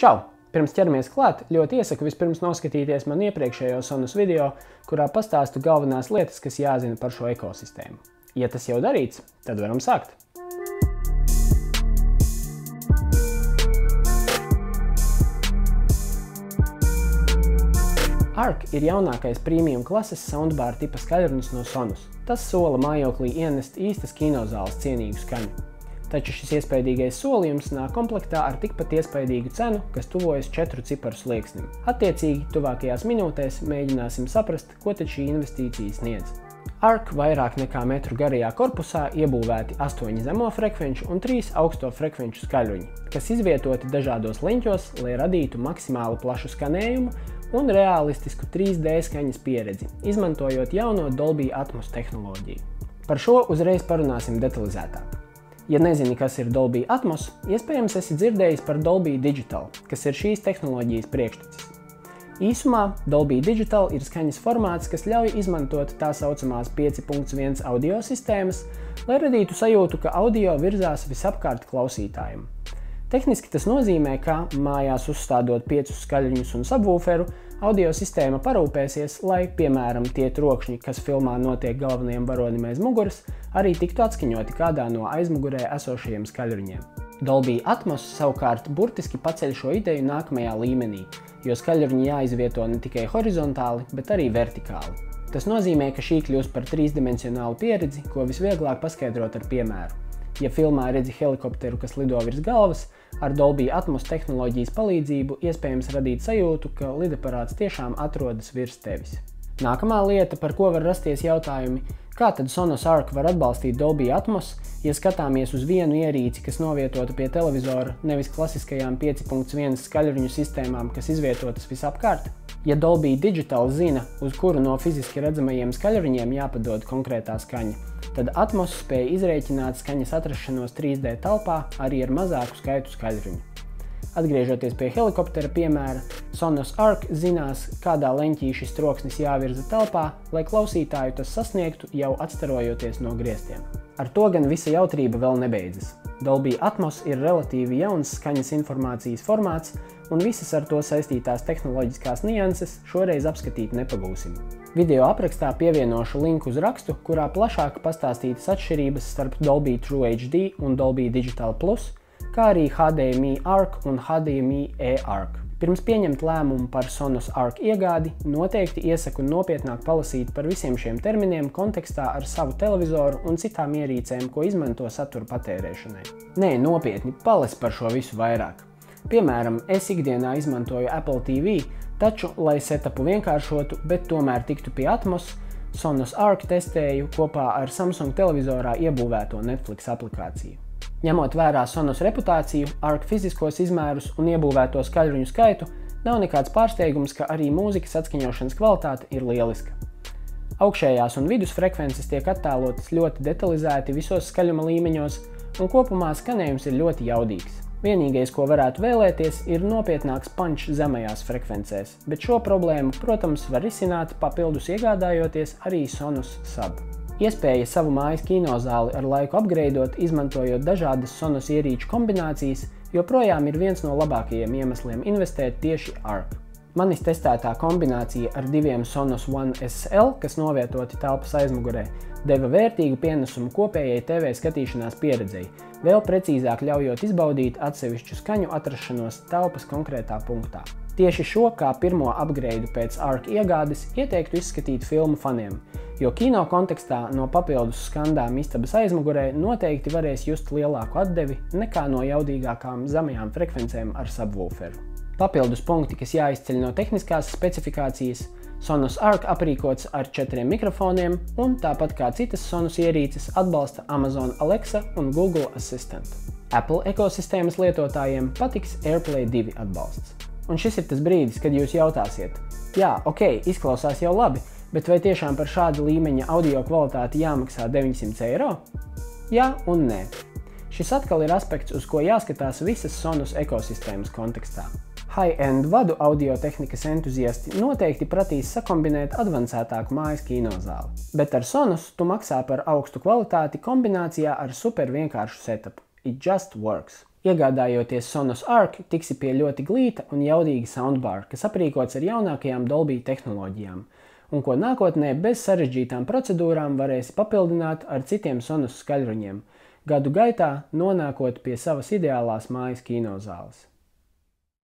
Čau! Pirms ķeramies klāt, ļoti iesaku vispirms noskatīties man iepriekšējo Sonus video, kurā pastāstu galvenās lietas, kas jāzina par šo ekosistēmu. Ja tas jau darīts, tad varam sākt. ARC ir jaunākais premium klases soundbar tipa skaļrunis no Sonus. Tas sola mājoklī ienest īstas kinozāles cienīgu skaņu taču šis iespaidīgais solījums nāk komplektā ar tikpat iespaidīgu cenu, kas tuvojas četru ciparu slieksnim. Attiecīgi, tuvākajās minūtēs mēģināsim saprast, ko tad šī investīcija sniedz. ARC vairāk nekā metru garajā korpusā iebūvēti 8 zemo frekvenču un 3 augsto frekvenču skaļruņi, kas izvietoti dažādos leņķos, lai radītu maksimāli plašu skanējumu un realistisku 3D skaņas pieredzi, izmantojot jauno Dolby Atmos tehnoloģiju. Par šo uzreiz parunāsim detalizētāk. Ja nezini, kas ir Dolby Atmos, iespējams esi dzirdējis par Dolby Digital, kas ir šīs tehnoloģijas priekštecis. Īsumā Dolby Digital ir skaņas formāts, kas ļauj izmantot tā saucamās 5.1 audio sistēmas, lai radītu sajūtu, ka audio virzās visapkārt klausītājiem. Tehniski tas nozīmē, ka mājās uzstādot piecus skaļruņus un subwooferu, Audio sistēma parūpēsies, lai, piemēram, tie trokšņi, kas filmā notiek galvenajam varonim aiz muguras, arī tiktu atskaņoti kādā no aizmugurē esošajiem skaļruņiem. Dolby Atmos savukārt burtiski paceļ šo ideju nākamajā līmenī, jo skaļruņi jāizvieto ne tikai horizontāli, bet arī vertikāli. Tas nozīmē, ka šī kļūst par trīsdimensionālu pieredzi, ko visvieglāk paskaidrot ar piemēru. Ja filmā redzi helikopteru, kas lido virs galvas, ar Dolby Atmos tehnoloģijas palīdzību iespējams radīt sajūtu, ka lidaparāts tiešām atrodas virs tevis. Nākamā lieta, par ko var rasties jautājumi, kā tad Sonos Arc var atbalstīt Dolby Atmos, ja skatāmies uz vienu ierīci, kas novietota pie televizora, nevis klasiskajām 5.1 skaļruņu sistēmām, kas izvietotas visapkārt? Ja Dolby Digital zina, uz kuru no fiziski redzamajiem skaļruņiem jāpadod konkrētā skaņa, tad Atmos spēja izrēķināt skaņas atrašanos 3D telpā arī ar mazāku skaitu skaļruņu. Atgriežoties pie helikoptera piemēra, Sonos Arc zinās, kādā leņķī šis troksnis jāvirza telpā, lai klausītāju tas sasniegtu jau atstarojoties no griestiem. Ar to gan visa jautrība vēl nebeidzas. Dolby Atmos ir relatīvi jauns skaņas informācijas formāts, un visas ar to saistītās tehnoloģiskās nianses šoreiz apskatīt nepagūsim. Video aprakstā pievienošu linku uz rakstu, kurā plašāk pastāstītas atšķirības starp Dolby True HD un Dolby Digital Plus, kā arī HDMI ARC un HDMI e-ARC. Pirms pieņemt lēmumu par Sonos ARC iegādi, noteikti iesaku nopietnāk palasīt par visiem šiem terminiem kontekstā ar savu televizoru un citām ierīcēm, ko izmanto satura patērēšanai. Nē, nopietni, palas par šo visu vairāk. Piemēram, es ikdienā izmantoju Apple TV, Taču, lai setupu vienkāršotu, bet tomēr tiktu pie Atmos, Sonos Arc testēju kopā ar Samsung televizorā iebūvēto Netflix aplikāciju. Ņemot vērā Sonos reputāciju, Arc fiziskos izmērus un iebūvēto skaļruņu skaitu, nav nekāds pārsteigums, ka arī mūzikas atskaņošanas kvalitāte ir lieliska. Augšējās un vidus frekvences tiek attēlotas ļoti detalizēti visos skaļuma līmeņos, un kopumā skanējums ir ļoti jaudīgs. Vienīgais, ko varētu vēlēties, ir nopietnāks punch zemajās frekvencēs, bet šo problēmu, protams, var risināt papildus iegādājoties arī Sonus Sub. Iespēja savu mājas kinozāli ar laiku apgreidot, izmantojot dažādas Sonus ierīču kombinācijas, joprojām ir viens no labākajiem iemesliem investēt tieši ARC. Manis testētā kombinācija ar diviem Sonos One SL, kas novietoti telpas aizmugurē, deva vērtīgu pienesumu kopējai TV skatīšanās pieredzei, vēl precīzāk ļaujot izbaudīt atsevišķu skaņu atrašanos telpas konkrētā punktā. Tieši šo kā pirmo upgrade pēc ARC iegādes ieteiktu izskatīt filmu faniem, jo kino kontekstā no papildus skandām istabas aizmugurē noteikti varēs just lielāku atdevi nekā no jaudīgākām zemajām frekvencēm ar subwooferu. Papildus punkti, kas jāizceļ no tehniskās specifikācijas, Sonos Arc aprīkots ar četriem mikrofoniem un tāpat kā citas Sonos ierīces atbalsta Amazon Alexa un Google Assistant. Apple ekosistēmas lietotājiem patiks AirPlay 2 atbalsts. Un šis ir tas brīdis, kad jūs jautāsiet, jā, ok, izklausās jau labi, bet vai tiešām par šādu līmeņa audio kvalitāti jāmaksā 900 eiro? Jā un nē. Šis atkal ir aspekts, uz ko jāskatās visas Sonos ekosistēmas kontekstā. High-end vadu audio tehnikas entuziasti noteikti prasīs sakombinēt avansētāku mājas kinozāli, bet ar Sonos tu maksā par augstu kvalitāti kombinācijā ar super vienkāršu setupu. It just works. Iegādājoties Sonos Arc, tiksi pie ļoti glīta un jaudīga soundbar, kas aprīkots ar jaunākajām Dolby tehnoloģijām, un ko nākotnē bez sarežģītām procedūrām varēsi papildināt ar citiem Sonos skaļruņiem, gadu gaitā nonākot pie savas ideālās mājas kinozāles.